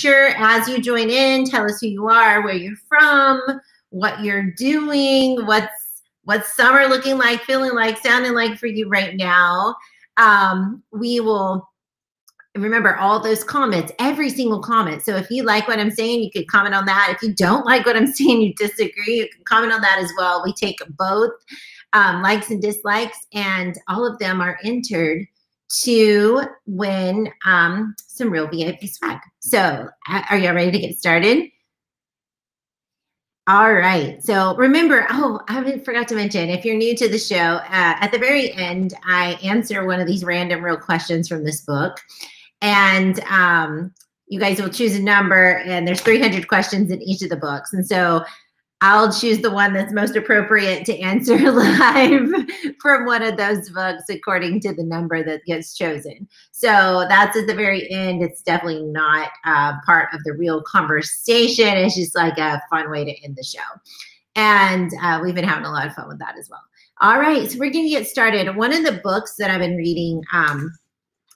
sure as you join in, tell us who you are, where you're from, what you're doing, what's what's summer looking like, feeling like, sounding like for you right now. Um, we will remember all those comments, every single comment. So if you like what I'm saying, you could comment on that. If you don't like what I'm saying, you disagree, you can comment on that as well. We take both um, likes and dislikes, and all of them are entered to win um, some real VIP swag. So are you all ready to get started? All right. So remember, oh, I haven't forgot to mention, if you're new to the show, uh, at the very end, I answer one of these random real questions from this book and um, you guys will choose a number and there's 300 questions in each of the books and so i'll choose the one that's most appropriate to answer live from one of those books according to the number that gets chosen. So that's at the very end. It's definitely not uh, part of the real conversation. It's just like a fun way to end the show. And uh, we've been having a lot of fun with that as well. All right so we're going to get started. One of the books that i've been reading um,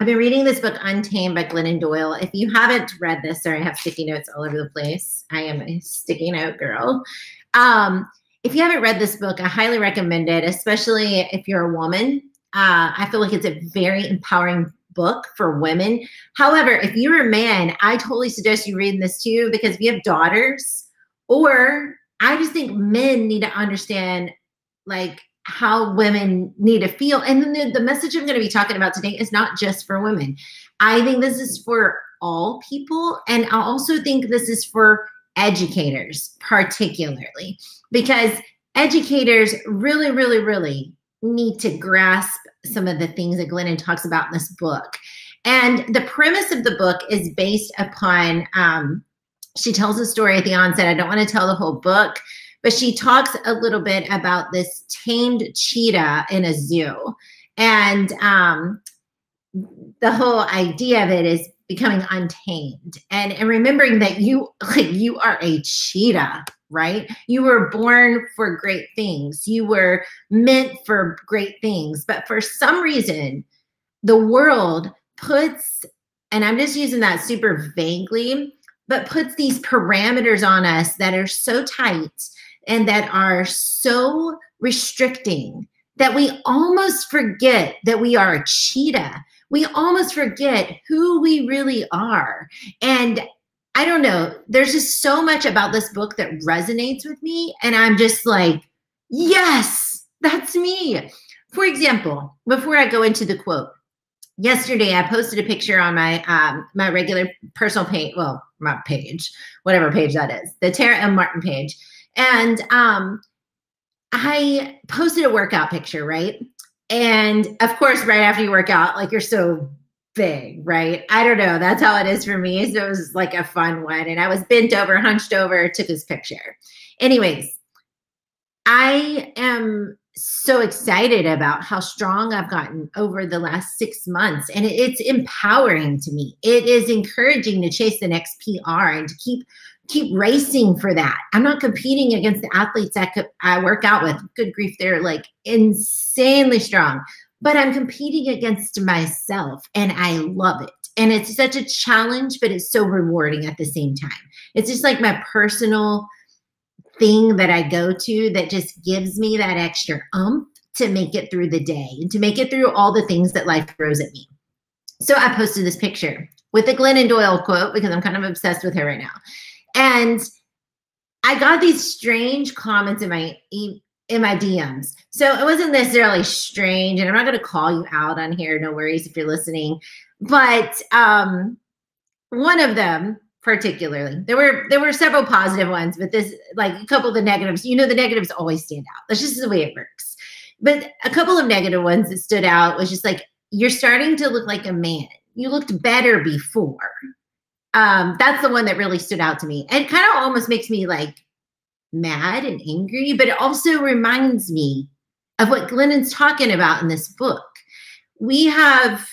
I've been reading this book, Untamed by Glennon Doyle. If you haven't read this, sorry, I have sticky notes all over the place. I am a sticky note girl. Um, if you haven't read this book, I highly recommend it, especially if you're a woman. Uh, I feel like it's a very empowering book for women. However, if you're a man, I totally suggest you read this too because if you have daughters, or I just think men need to understand like how women need to feel. And then the, message I'm going to be talking about today is not just for women. I think this is for all people. And I also think this is for educators, particularly, because educators really, really, really need to grasp some of the things that Glennon talks about in this book. And the premise of the book is based upon, um, she tells a story at the onset. I don't want to tell the whole book, but she talks a little bit about this tamed cheetah in a zoo. And um, the whole idea of it is becoming untamed. And, and remembering that you like you are a cheetah right? You were born for great things. You were meant for great things. But for some reason the world puts and i'm just using that super vaguely but puts these parameters on us that are so tight and that are so restricting that we almost forget that we are a cheetah. We almost forget who we really are. And I don't know, there's just so much about this book that resonates with me. And I'm just like, yes, that's me. For example, before I go into the quote, yesterday I posted a picture on my um, my regular personal page, well, my page, whatever page that is, the Tara M. Martin page. And um, I posted a workout picture, right? And of course, right after you work out, like you're so big, right? I don't know. That's how it is for me. So it was like a fun one. And I was bent over, hunched over, took this picture. Anyways, I am so excited about how strong I've gotten over the last six months. And it's empowering to me. It is encouraging to chase the next PR and to keep keep racing for that. I'm not competing against the athletes I, I work out with. Good grief, they're like insanely strong. But I'm competing against myself and I love it. And it's such a challenge, but it's so rewarding at the same time. It's just like my personal thing that I go to that just gives me that extra umph to make it through the day and to make it through all the things that life throws at me. So I posted this picture with the Glennon Doyle quote because I'm kind of obsessed with her right now. And I got these strange comments in my in my DMs. So it wasn't necessarily strange, and I'm not going to call you out on here. No worries if you're listening. But um, one of them, particularly, there were there were several positive ones, but this like a couple of the negatives. You know, the negatives always stand out. That's just the way it works. But a couple of negative ones that stood out was just like you're starting to look like a man. You looked better before um, that's the one that really stood out to me. And kind of almost makes me like mad and angry, but it also reminds me of what Glennon's talking about in this book. We have,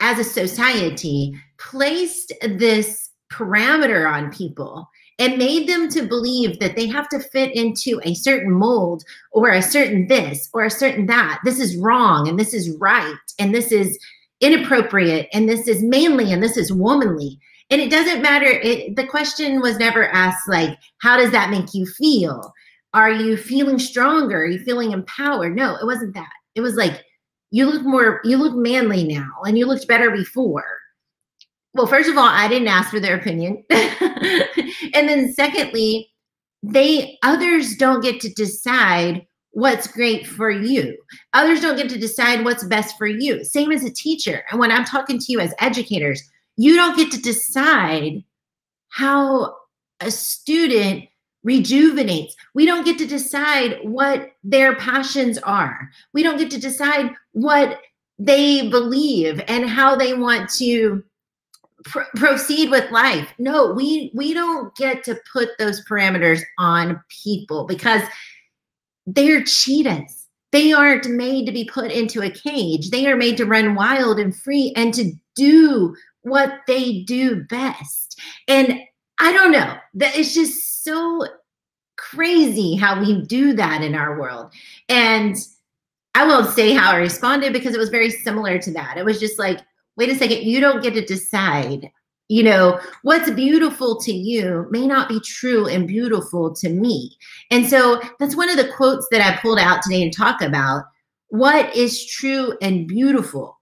as a society, placed this parameter on people and made them to believe that they have to fit into a certain mold or a certain this or a certain that. This is wrong and this is right and this is inappropriate and this is manly and this is womanly And it doesn't matter. It, the question was never asked, like, how does that make you feel? Are you feeling stronger? Are you feeling empowered? No, it wasn't that. It was like, you look more, you look manly now and you looked better before. Well, first of all, I didn't ask for their opinion. and then secondly, they others don't get to decide what's great for you. Others don't get to decide what's best for you. Same as a teacher. And when I'm talking to you as educators, you don't get to decide how a student rejuvenates. We don't get to decide what their passions are. We don't get to decide what they believe and how they want to pr- proceed with life. No, we we don't get to put those parameters on people because they're cheetahs. They aren't made to be put into a cage. They are made to run wild and free and to do what they do best. And I don't know. That it's just so crazy how we do that in our world. And I won't say how I responded because it was very similar to that. It was just like, wait a second, you don't get to decide. You know, what's beautiful to you may not be true and beautiful to me. And so that's one of the quotes that I pulled out today to talk about what is true and beautiful.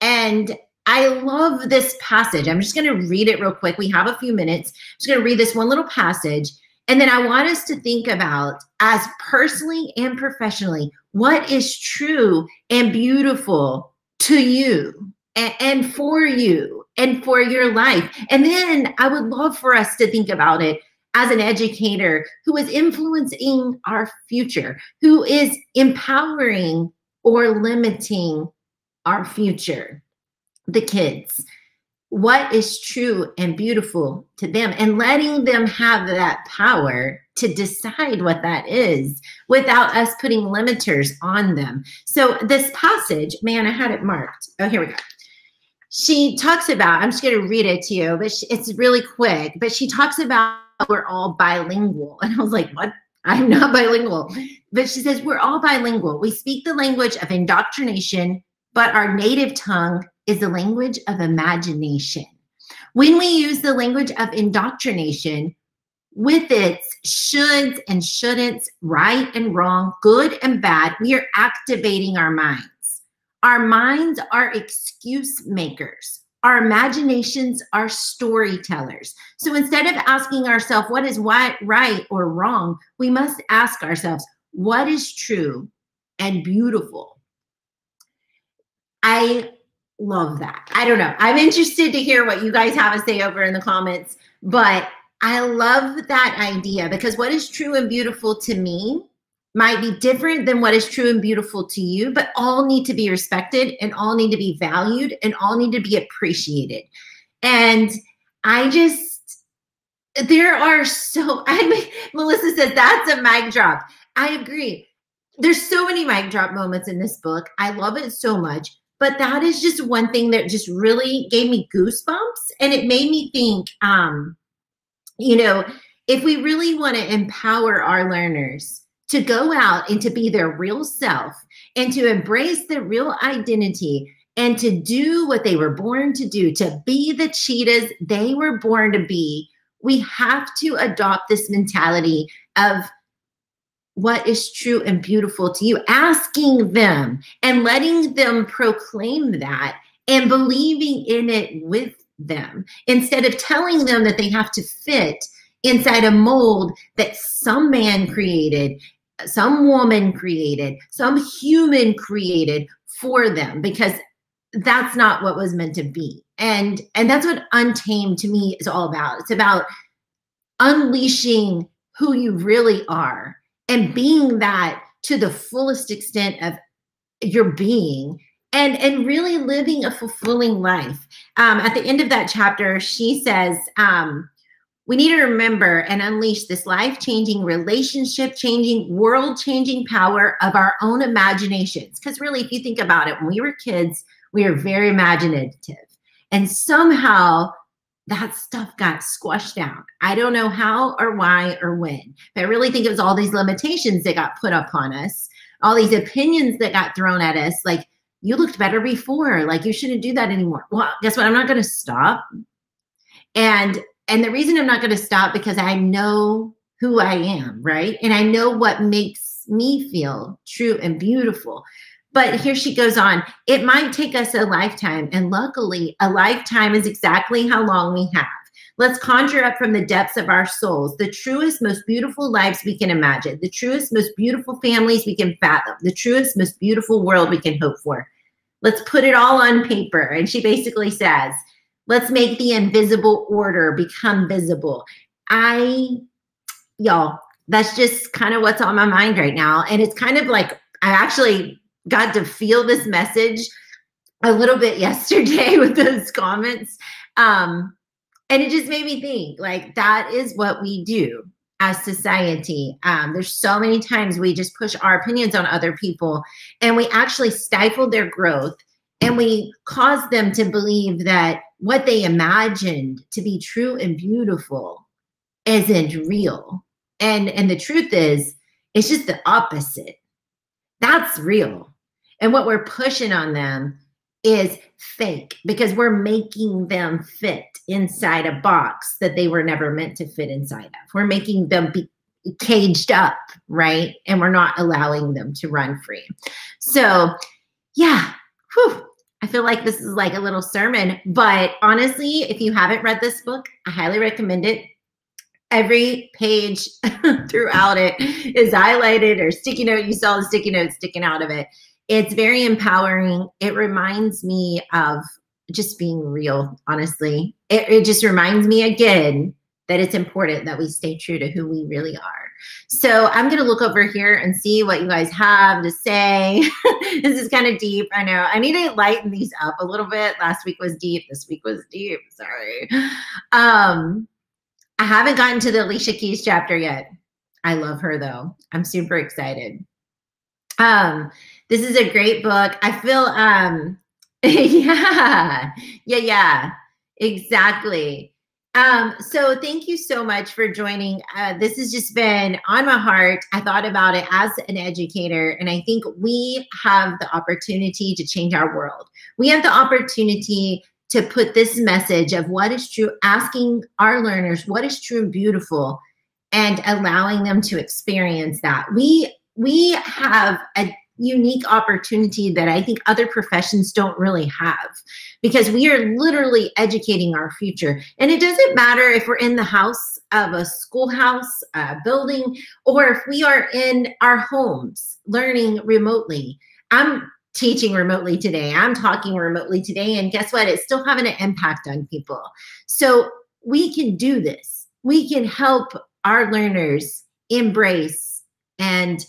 And I love this passage. I'm just going to read it real quick. We have a few minutes. I'm just going to read this one little passage. And then I want us to think about, as personally and professionally, what is true and beautiful to you and, and for you and for your life. And then I would love for us to think about it as an educator who is influencing our future, who is empowering or limiting our future, the kids. What is true and beautiful to them, and letting them have that power to decide what that is without us putting limiters on them. So, this passage, man, I had it marked. Oh, here we go she talks about i'm just going to read it to you but she, it's really quick but she talks about we're all bilingual and i was like what i'm not bilingual but she says we're all bilingual we speak the language of indoctrination but our native tongue is the language of imagination when we use the language of indoctrination with its shoulds and shouldn'ts right and wrong good and bad we are activating our minds. our minds are excuse makers. Our imaginations are storytellers. So instead of asking ourselves what is right or wrong, we must ask ourselves what is true and beautiful. I love that. I don't know. I'm interested to hear what you guys have to say over in the comments, but I love that idea because what is true and beautiful to me might be different than what is true and beautiful to you, but all need to be respected and all need to be valued and all need to be appreciated. And I just, there are so, I mean, Melissa said, that's a mic drop. I agree. There's so many mic drop moments in this book. I love it so much. But that is just one thing that just really gave me goosebumps. And it made me think, um, you know, if we really want to empower our learners, to go out and to be their real self and to embrace their real identity and to do what they were born to do, to be the cheetahs they were born to be, we have to adopt this mentality of what is true and beautiful to you, asking them and letting them proclaim that and believing in it with them instead of telling them that they have to fit inside a mold that some man created some woman created, some human created for them because that's not what was meant to be. And and that's what untamed to me is all about. It's about unleashing who you really are and being that to the fullest extent of your being and and really living a fulfilling life. Um, at the end of that chapter, she says, um, we need to remember and unleash this life changing, relationship changing, world changing power of our own imaginations. Because really, if you think about it, when we were kids, we were very imaginative. And somehow that stuff got squashed out. I don't know how or why or when, but I really think it was all these limitations that got put upon us, all these opinions that got thrown at us. Like, you looked better before. Like, you shouldn't do that anymore. Well, guess what? I'm not going to stop And and the reason I'm not going to stop because I know who I am, right? And I know what makes me feel true and beautiful. But here she goes on. It might take us a lifetime. And luckily, a lifetime is exactly how long we have. Let's conjure up from the depths of our souls the truest, most beautiful lives we can imagine, the truest, most beautiful families we can fathom, the truest, most beautiful world we can hope for. Let's put it all on paper. And she basically says, let's make the invisible order become visible. I, y'all, that's just kind of what's on my mind right now. And it's kind of like I actually got to feel this message a little bit yesterday with those comments. Um, and it just made me think like that is what we do as society. Um, there's so many times we just push our opinions on other people and we actually stifle their growth and we cause them to believe that what they imagined to be true and beautiful isn't real. And and the truth is it's just the opposite. That's real and what we're pushing on them is fake because we're making them fit inside a box that they were never meant to fit inside of. We're making them be caged up, right? And we're not allowing them to run free. So, yeah, whew, I feel like this is like a little sermon, but honestly, if you haven't read this book, I highly recommend it. Every page throughout it is highlighted or sticky note. You saw the sticky note sticking out of it it's very empowering. It reminds me of just being real, honestly. It, it just reminds me again that it's important that we stay true to who we really are. So I'm going to look over here and see what you guys have to say. this is kind of deep. I know. I need to lighten these up a little bit. Last week was deep. This week was deep. Sorry. Um, I haven't gotten to the Alicia Keys chapter yet. I love her though. I'm super excited. Um, this is a great book. I feel um yeah. Yeah, yeah. Exactly. Um, so thank you so much for joining. Uh, this has just been on my heart. I thought about it as an educator, and I think we have the opportunity to change our world. We have the opportunity to put this message of what is true, asking our learners what is true and beautiful, and allowing them to experience that. We we have a unique opportunity that I think other professions don't really have because we are literally educating our future. And it doesn't matter if we're in the house of a schoolhouse, a building, or if we are in our homes learning remotely. I'm teaching remotely today. I'm talking remotely today. And guess what? It's still having an impact on people. So we can do this. We can help our learners embrace and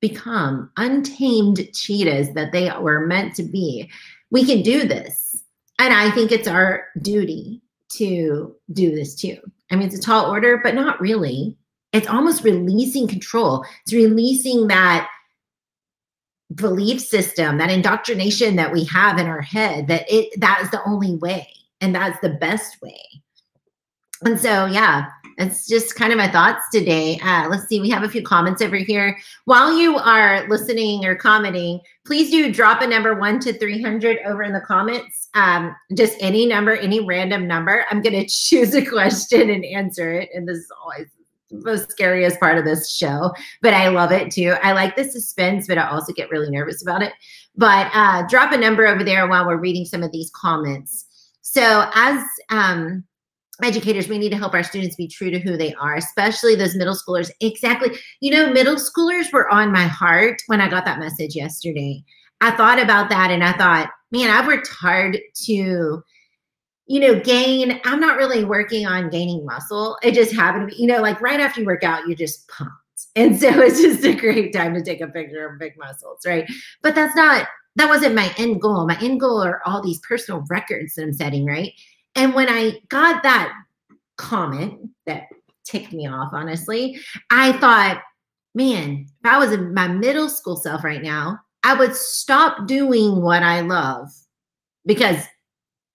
become untamed cheetahs that they were meant to be. We can do this. And I think it's our duty to do this too. I mean, it's a tall order, but not really. It's almost releasing control. It's releasing that belief system, that indoctrination that we have in our head that it that is the only way and that's the best way. And so, yeah, it's just kind of my thoughts today. Uh, let's see, we have a few comments over here. While you are listening or commenting, please do drop a number one to 300 over in the comments. Um, just any number, any random number. I'm going to choose a question and answer it. And this is always the scariest part of this show, but I love it too. I like the suspense, but I also get really nervous about it. But uh, drop a number over there while we're reading some of these comments. So as um, educators, we need to help our students be true to who they are, especially those middle schoolers. Exactly. You know, middle schoolers were on my heart when I got that message yesterday. I thought about that and I thought, man, I've worked hard to, you know, gain. I'm not really working on gaining muscle. It just happened you know, like right after you work out, you're just pumped. And so it's just a great time to take a picture of big muscles, right? But that's not, that wasn't my end goal. My end goal are all these personal records that I'm setting, right? And when I got that comment that ticked me off, honestly, I thought, man, if I was in my middle school self right now, I would stop doing what I love because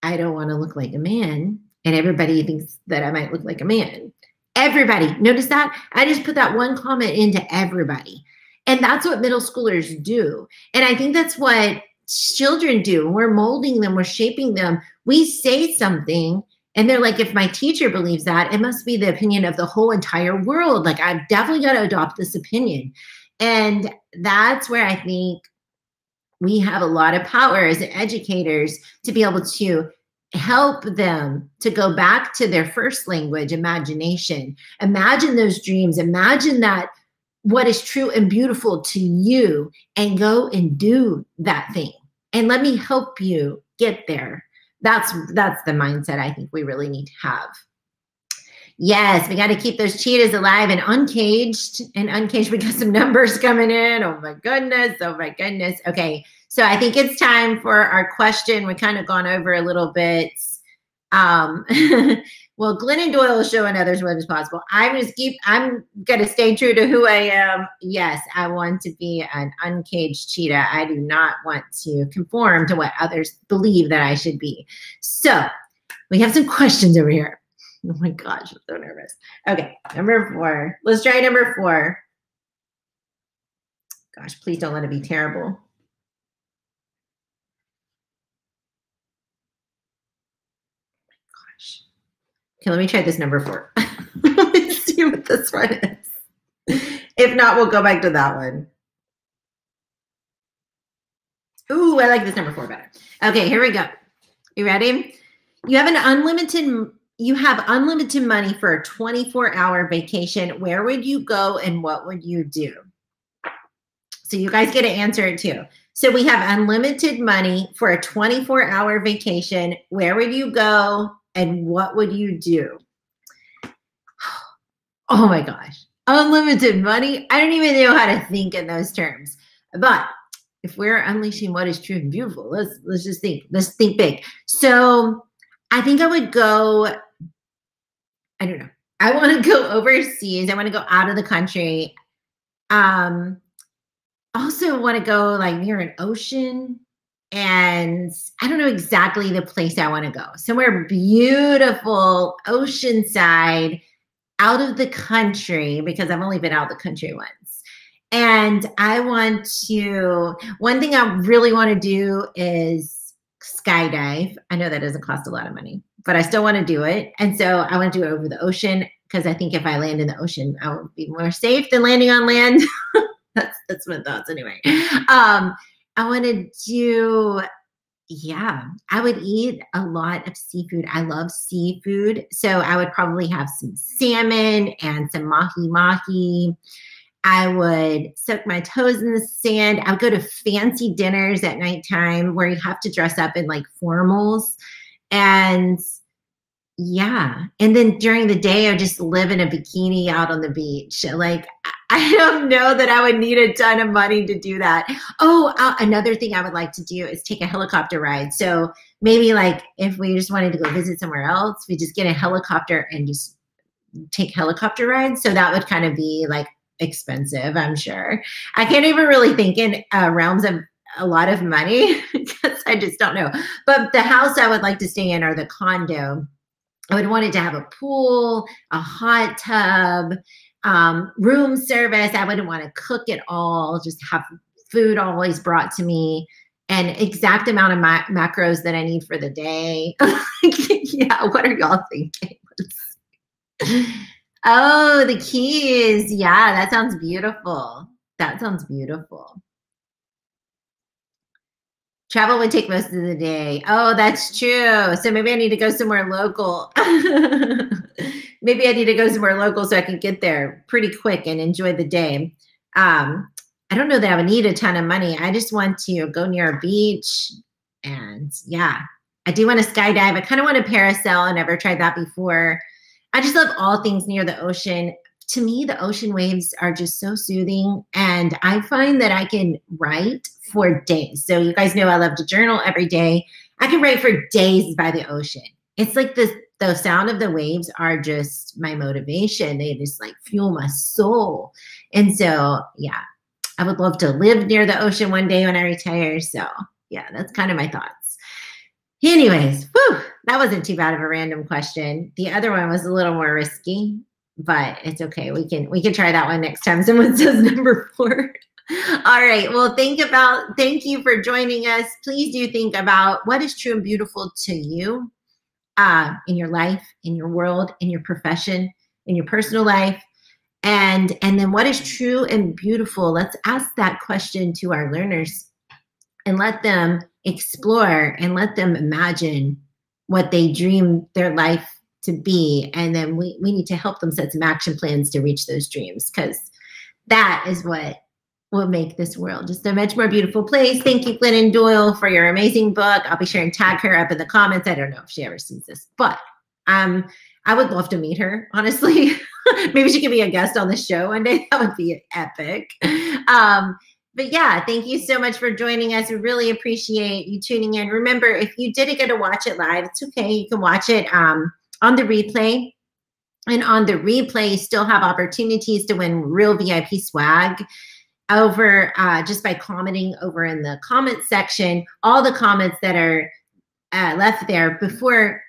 I don't want to look like a man. And everybody thinks that I might look like a man. Everybody, notice that? I just put that one comment into everybody. And that's what middle schoolers do. And I think that's what children do. We're molding them, we're shaping them. We say something And they're like, if my teacher believes that, it must be the opinion of the whole entire world. Like, I've definitely got to adopt this opinion. And that's where I think we have a lot of power as educators to be able to help them to go back to their first language, imagination. Imagine those dreams. Imagine that what is true and beautiful to you and go and do that thing. And let me help you get there. That's that's the mindset I think we really need to have. Yes, we got to keep those cheetahs alive and uncaged. And uncaged, we got some numbers coming in. Oh my goodness. Oh my goodness. Okay. So I think it's time for our question. We kind of gone over a little bit. Um, well, Glennon Doyle is showing others what is possible. I'm just keep. I'm gonna stay true to who I am. Yes, I want to be an uncaged cheetah. I do not want to conform to what others believe that I should be. So we have some questions over here. Oh my gosh, I'm so nervous. Okay, number four. Let's try number four. Gosh, please don't let it be terrible. Okay, let me try this number four. Let's see what this one is. If not, we'll go back to that one. Ooh, I like this number four better. Okay, here we go. You ready? You have an unlimited you have unlimited money for a 24 hour vacation. Where would you go and what would you do? So you guys get to answer it too. So we have unlimited money for a 24 hour vacation. Where would you go and what would you do? Oh my gosh, unlimited money. I don't even know how to think in those terms. But if we're unleashing what is true and beautiful, let's let's just think. Let's think big. So I think I would go. I don't know. I want to go overseas. I want to go out of the country. Um, also want to go like near an ocean and I don't know exactly the place I want to go. Somewhere beautiful, oceanside, out of the country, because I've only been out of the country once. And I want to, one thing I really want to do is skydive. I know that doesn't cost a lot of money, but I still want to do it. And so I want to do it over the ocean because I think if I land in the ocean, I will be more safe than landing on land. that's that's my thoughts anyway. Um, I want to do, yeah, I would eat a lot of seafood. I love seafood. So I would probably have some salmon and some mahi mahi. I would soak my toes in the sand. I would go to fancy dinners at nighttime where you have to dress up in like formals. And yeah. And then during the day, I just live in a bikini out on the beach. Like, I don't know that I would need a ton of money to do that. Oh, uh, another thing I would like to do is take a helicopter ride. So maybe like if we just wanted to go visit somewhere else, we just get a helicopter and just take helicopter rides. So that would kind of be like expensive, I'm sure. I can't even really think in uh, realms of a lot of money because I just don't know. But the house I would like to stay in or the condo I would want it to have a pool, a hot tub, um, room service. I wouldn't want to cook it all, just have food always brought to me and exact amount of ma- macros that I need for the day. yeah, what are y'all thinking? oh, the keys. Yeah, that sounds beautiful. That sounds beautiful. Travel would take most of the day. Oh, that's true. So maybe I need to go somewhere local. maybe I need to go somewhere local so I can get there pretty quick and enjoy the day. Um, I don't know that I would need a ton of money. I just want to go near a beach. And yeah, I do want to skydive. I kind of want to parasail. I never tried that before. I just love all things near the ocean. To me, the ocean waves are just so soothing. And I find that I can write for days. So you guys know I love to journal every day. I can write for days by the ocean. It's like the the sound of the waves are just my motivation. They just like fuel my soul. And so, yeah, I would love to live near the ocean one day when I retire. So, yeah, that's kind of my thoughts. Anyways, whew, that wasn't too bad of a random question. The other one was a little more risky, but it's okay. We can we can try that one next time someone says number four. All right. Well, think about, thank you for joining us. Please do think about what is true and beautiful to you. uh, in your life, in your world, in your profession, in your personal life. And, and then what is true and beautiful? Let's ask that question to our learners and let them explore and let them imagine what they dream their life to be. And then we, we need to help them set some action plans to reach those dreams because that is what will make this world just a much more beautiful place. Thank you, Glennon Doyle, for your amazing book. I'll be sharing tag her up in the comments. I don't know if she ever sees this, but um, I would love to meet her, honestly. Maybe she could be a guest on the show one day. That would be epic. Um, but yeah, thank you so much for joining us. We really appreciate you tuning in. Remember, if you didn't get to watch it live, it's okay. You can watch it um, on the replay. And on the replay, you still have opportunities to win real VIP swag over uh, just by commenting over in the comment section. All the comments that are uh, left there before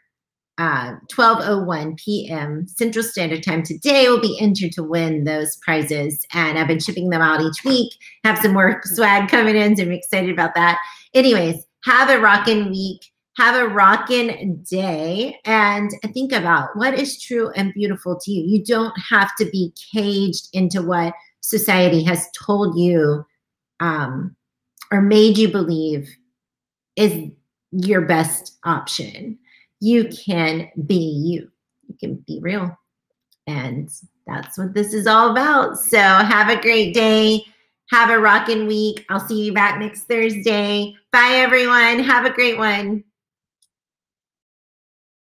uh, 12.01 p.m. Central Standard Time today will be entered to win those prizes. And I've been shipping them out each week. Have some more swag coming in, so I'm excited about that. Anyways, have a rockin' week. Have a rockin' day and think about what is true and beautiful to you. You don't have to be caged into what society has told you um, or made you believe is your best option you can be you. You can be real. And that's what this is all about. So have a great day. Have a rocking week. I'll see you back next Thursday. Bye, everyone. Have a great one.